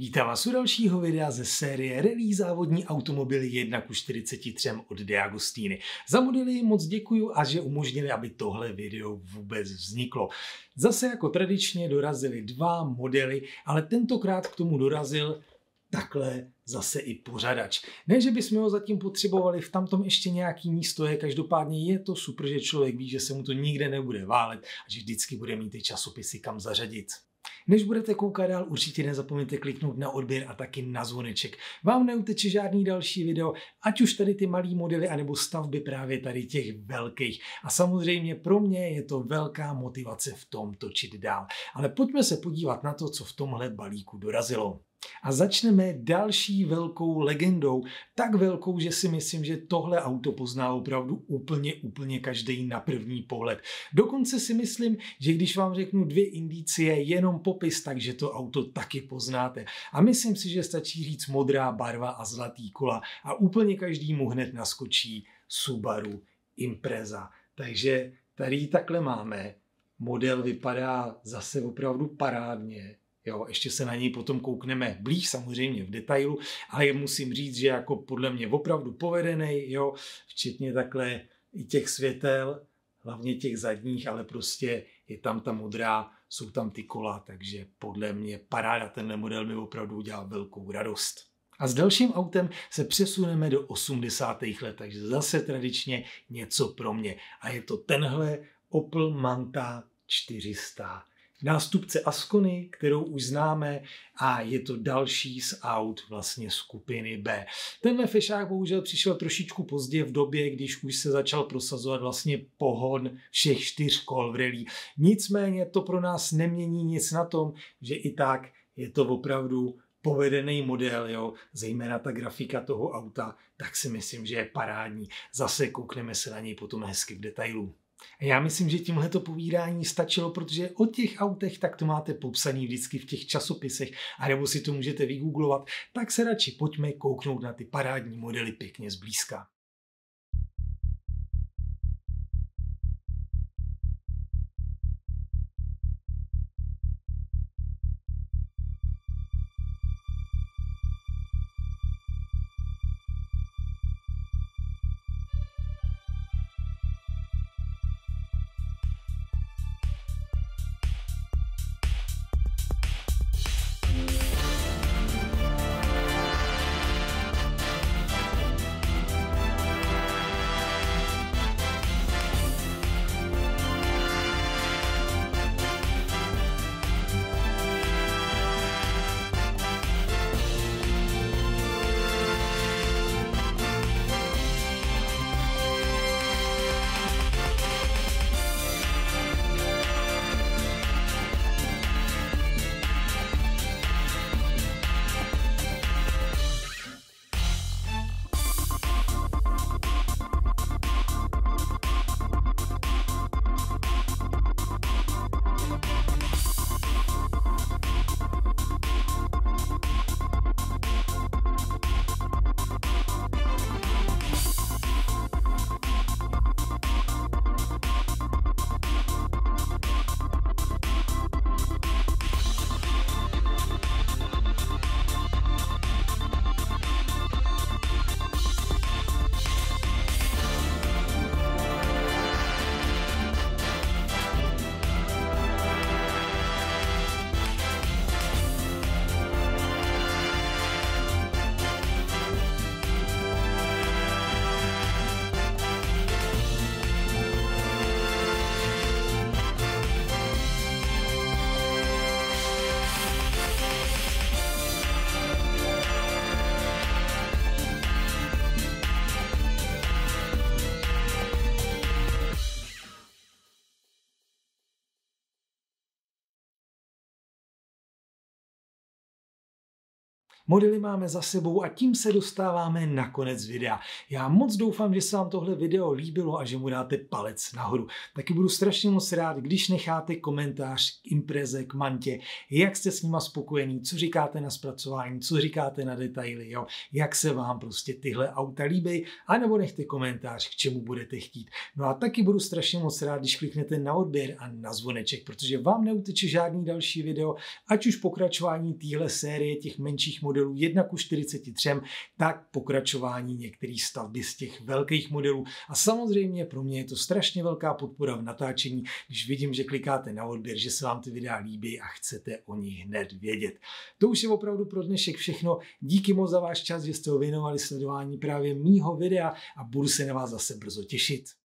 Vítám vás u dalšího videa ze série Rally závodní automobily 1 ku 43 od Deagostiny. Za modely moc děkuju a že umožnili, aby tohle video vůbec vzniklo. Zase jako tradičně dorazily dva modely, ale tentokrát k tomu dorazil takhle zase i pořadač. Ne, že bychom ho zatím potřebovali, v tamtom ještě nějaký místo je, každopádně je to super, že člověk ví, že se mu to nikde nebude válet a že vždycky bude mít ty časopisy kam zařadit. Než budete koukat dál, určitě nezapomeňte kliknout na odběr a taky na zvoneček. Vám neuteče žádný další video, ať už tady ty malý modely, anebo stavby právě tady těch velkých. A samozřejmě pro mě je to velká motivace v tom točit dál. Ale pojďme se podívat na to, co v tomhle balíku dorazilo. A začneme další velkou legendou. Tak velkou, že si myslím, že tohle auto pozná opravdu úplně, úplně každý na první pohled. Dokonce si myslím, že když vám řeknu dvě indicie, jenom popis, takže to auto taky poznáte. A myslím si, že stačí říct modrá barva a zlatý kola a úplně každý mu hned naskočí Subaru Impreza. Takže tady takhle máme. Model vypadá zase opravdu parádně Jo, ještě se na něj potom koukneme blíž samozřejmě v detailu, ale musím říct, že jako podle mě opravdu povedený, jo, včetně takhle i těch světel, hlavně těch zadních, ale prostě je tam ta modrá, jsou tam ty kola, takže podle mě paráda, tenhle model mi opravdu udělal velkou radost. A s dalším autem se přesuneme do 80. let, takže zase tradičně něco pro mě. A je to tenhle Opel Manta 400 nástupce Ascony, kterou už známe a je to další z aut vlastně skupiny B. Tenhle fešák bohužel přišel trošičku pozdě v době, když už se začal prosazovat vlastně pohon všech čtyř kol v rally. Nicméně to pro nás nemění nic na tom, že i tak je to opravdu povedený model, jo, zejména ta grafika toho auta, tak si myslím, že je parádní. Zase koukneme se na něj potom hezky v detailu. Já myslím, že tímhle to povídání stačilo, protože o těch autech tak to máte popsaný vždycky v těch časopisech, a nebo si to můžete vygooglovat, tak se radši pojďme kouknout na ty parádní modely pěkně zblízka. Modely máme za sebou a tím se dostáváme na konec videa. Já moc doufám, že se vám tohle video líbilo a že mu dáte palec nahoru. Taky budu strašně moc rád, když necháte komentář k impreze, k mantě, jak jste s nima spokojení, co říkáte na zpracování, co říkáte na detaily, jo? jak se vám prostě tyhle auta líbí, anebo nechte komentář, k čemu budete chtít. No a taky budu strašně moc rád, když kliknete na odběr a na zvoneček, protože vám neuteče žádný další video, ať už pokračování téhle série těch menších modelů modelů 1 ku 43, tak pokračování některých stavby z těch velkých modelů. A samozřejmě pro mě je to strašně velká podpora v natáčení, když vidím, že klikáte na odběr, že se vám ty videa líbí a chcete o nich hned vědět. To už je opravdu pro dnešek všechno. Díky moc za váš čas, že jste ho věnovali sledování právě mýho videa a budu se na vás zase brzo těšit.